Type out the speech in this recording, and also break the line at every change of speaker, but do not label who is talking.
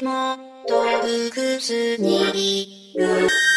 でも洞窟にいる。